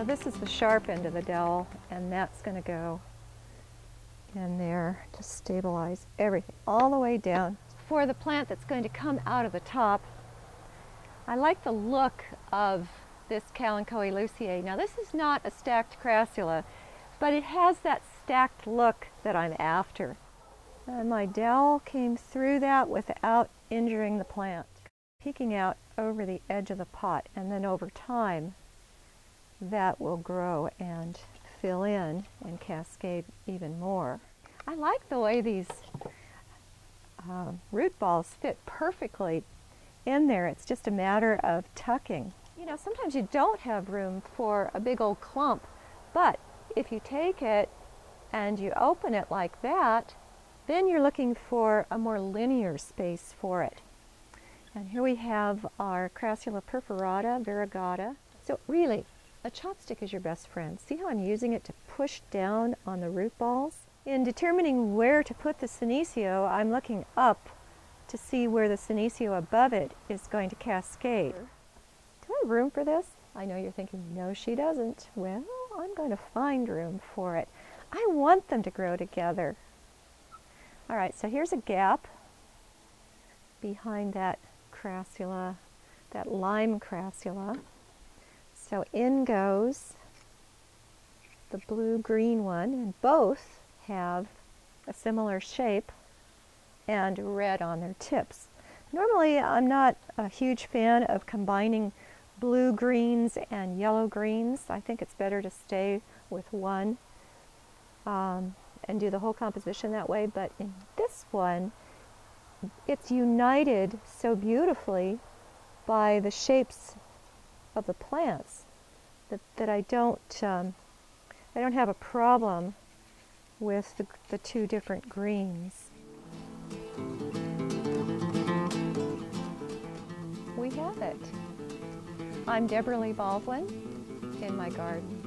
So this is the sharp end of the dowel, and that's going to go in there to stabilize everything all the way down. For the plant that's going to come out of the top, I like the look of this Kalanchoe luciae. Now this is not a stacked crassula, but it has that stacked look that I'm after. And my dowel came through that without injuring the plant, peeking out over the edge of the pot, and then over time that will grow and fill in and cascade even more. I like the way these uh, root balls fit perfectly in there. It's just a matter of tucking. You know, sometimes you don't have room for a big old clump, but if you take it and you open it like that, then you're looking for a more linear space for it. And here we have our Crassula perforata variegata. So really, a chopstick is your best friend. See how I'm using it to push down on the root balls? In determining where to put the senecio, I'm looking up to see where the senecio above it is going to cascade. Do I have room for this? I know you're thinking, no, she doesn't. Well, I'm going to find room for it. I want them to grow together. All right, so here's a gap behind that crassula, that lime crassula. So in goes the blue-green one, and both have a similar shape and red on their tips. Normally, I'm not a huge fan of combining blue greens and yellow greens. I think it's better to stay with one um, and do the whole composition that way. But in this one, it's united so beautifully by the shapes of the plants that, that I don't um, I don't have a problem with the, the two different greens. We have it. I'm Debra Lee Baldwin in my garden.